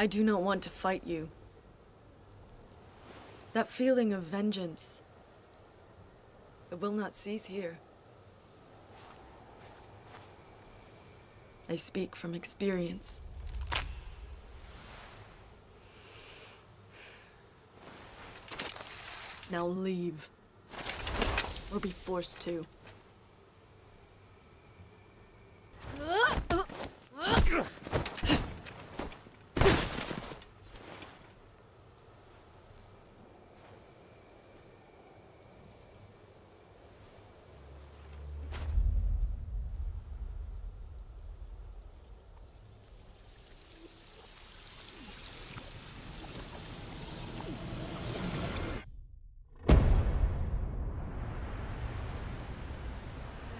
I do not want to fight you. That feeling of vengeance, it will not cease here. I speak from experience. Now leave. Or be forced to.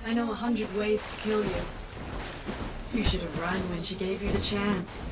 I know a hundred ways to kill you. You should have run when she gave you the chance.